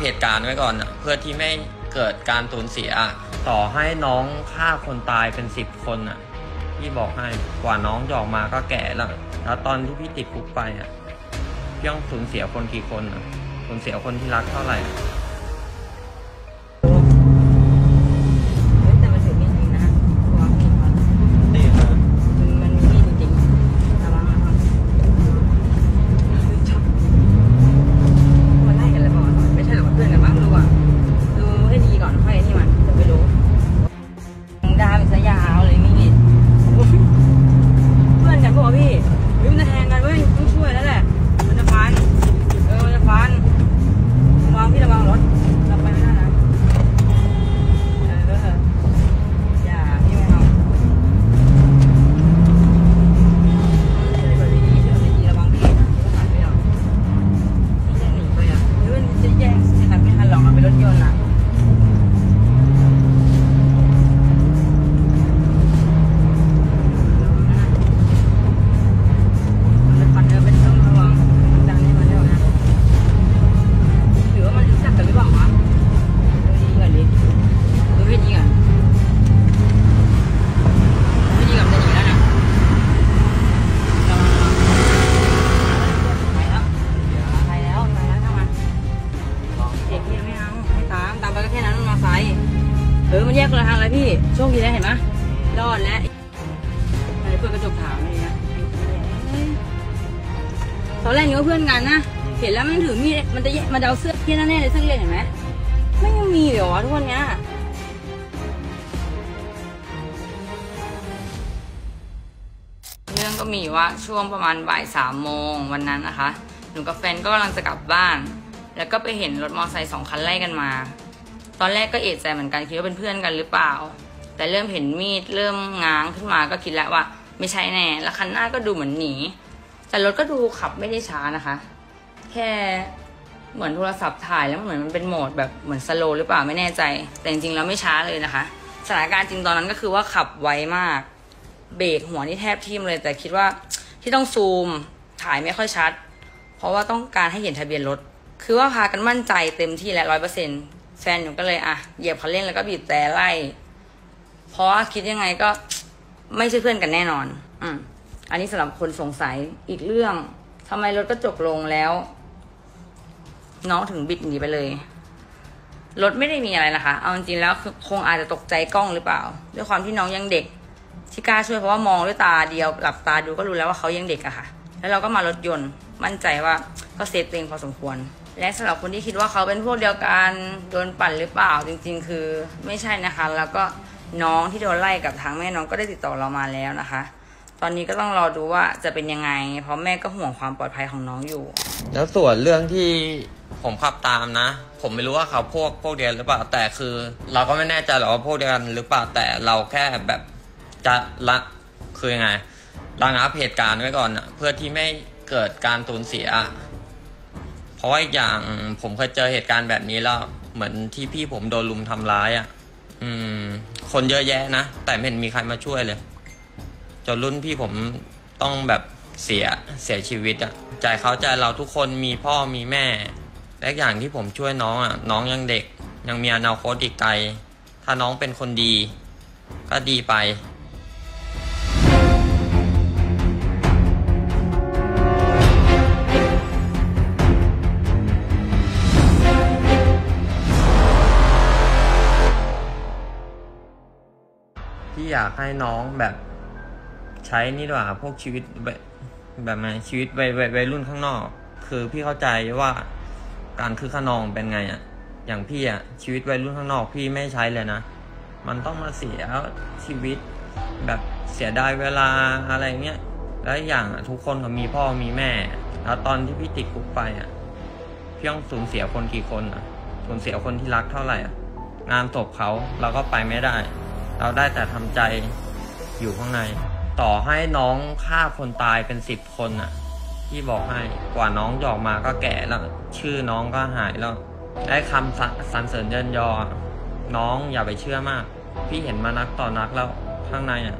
เหตุการณ์ไว้ก่อนเพื่อที่ไม่เกิดการสูญเสีย ต่อให้น้องฆ่าคนตายเป็นสิบคนอะพี่บอกให้กว่าน้องจะออกมาก็แก่แล้วแล้วตอนที่พี่ติดคุกไปอะย่องสูญเสียคนกี่คนอะสูญเสียคนที่รักเท่าไหร่ เปิดกระจกถามเลยนะเฮ้ยตอนแรกนึกว่าเพื่อนกันนะ เห็นแล้วมันถือมีดมันจะแยมันเอาเสื้อเพี่แน่เลยเสื้อเรียนเห็นไหมไม่ยังมีเหรอวะทุกวันเนี้ยเรื่องก็มีว่าช่วงประมาณบ่ายสามโมงวันนั้นนะคะ หนูกับแฟนก็กำลังจะกลับบ้าน แล้วก็ไปเห็นรถมอเตอร์ไซค์สองคันไล่กันมา ตอนแรกก็เอะใจเหมือนกันคิดว่าเป็นเพื่อนกันหรือเปล่า แต่เริ่มเห็นมีดเริ่มง้างขึ้นมาก็คิดแล้วว่า ไม่ใช่แน่ แล้วคันหน้าก็ดูเหมือนหนี แต่รถก็ดูขับไม่ได้ช้านะคะ แค่เหมือนโทรศัพท์ถ่ายแล้วเหมือนมันเป็นโหมดแบบเหมือนสโลว์หรือเปล่าไม่แน่ใจ แต่จริงๆแล้วไม่ช้าเลยนะคะ สถานการณ์จริงตอนนั้นก็คือว่าขับไวมาก เบรกหัวนี่แทบทิ่มเลย แต่คิดว่าที่ต้องซูมถ่ายไม่ค่อยชัด เพราะว่าต้องการให้เห็นทะเบียนรถ คือว่าพากันมั่นใจเต็มที่แล้วร้อยเปอร์เซ็นแฟนหนูก็เลยอะเหยียบคันเร่งแล้วก็บีบแต่ไล่ เพราะว่าคิดยังไงก็ ไม่ใช่เพื่อนกันแน่นอน อืมอันนี้สำหรับคนสงสัยอีกเรื่องทำไมรถกระจกลงแล้ว น้องถึงบิดหนีไปเลย รถไม่ได้มีอะไรนะคะ เอาจริงๆแล้วคงอาจจะตกใจกล้องหรือเปล่า ด้วยความที่น้องยังเด็ก ที่กล้าช่วยเพราะว่ามองด้วยตาเดียวหลับตาดูก็รู้แล้วว่าเขายังเด็กอะค่ะ แล้วเราก็มารถยนต์มั่นใจว่าก็เซฟตัวเองพอสมควร และสำหรับคนที่คิดว่าเขาเป็นพวกเดียวกันโดนปั่นหรือเปล่าจริง ๆ คือ ไม่ใช่นะคะ แล้วก็ น้องที่โดนไล่กับทางแม่น้องก็ได้ติดต่อเรามาแล้วนะคะ ตอนนี้ก็ต้องรอดูว่าจะเป็นยังไง เพราะแม่ก็ห่วงความปลอดภัยของน้องอยู่ แล้วส่วนเรื่องที่ผมขับตามนะ ผมไม่รู้ว่าเขาพวกพวกเดียนหรือเปล่าแต่คือ เราก็ไม่แน่ใจหรอกว่าพวกเดียนหรือเปล่าแต่เราแค่แบบจะละคือยังไงระงับเหตุการณ์ไว้ก่อนอะเพื่อที่ไม่เกิดการสูญเสีย เพราะว่าอีกอย่างผมเคยเจอเหตุการณ์แบบนี้แล้ว เหมือนที่พี่ผมโดนลุมทำร้ายอะ่ะ อืม คนเยอะแยะนะ แต่ไม่เห็นมีใครมาช่วยเลย จนรุ่นพี่ผมต้องแบบเสียเสียชีวิตอะใจเขาใจเราทุกคนมีพ่อมีแม่ และอย่างที่ผมช่วยน้องอะน้องยังเด็ก ยังมีอนาคตอีกไกล ถ้าน้องเป็นคนดี ก็ดีไป อยากให้น้องแบบใช้นี่ดีกว่าพวกชีวิตแบบแบบไงชีวิตวัยวัยรุ่นข้างนอก คือพี่เข้าใจว่าการคือขนองเป็นไงอะ่ะ อย่างพี่อะ่ะชีวิตวัยรุ่นข้างนอกพี่ไม่ใช้เลยนะ มันต้องมาเสียชีวิตแบบเสียดายเวลาอะไรเงี้ย แล้วอย่างทุกคนเขามีพ่อมีแม่ แล้วตอนที่พี่ติดคุกไปอะพี่ต้องสูญเสียคนกี่คนอะ สูญเสียคนที่รักเท่าไหร่อะ งานศพเขาเราก็ไปไม่ได้ เราได้แต่ทำใจอยู่ข้างใน ต่อให้น้องฆ่าคนตายเป็นสิบคนอะที่บอกให้กว่าน้องจะอกมาก็แก่แล้ว ชื่อน้องก็หายแล้วไอ้คำสสรรเสริญเยินยอ น้องอย่าไปเชื่อมาก พี่เห็นมานักต่อนักแล้วข้างในอะ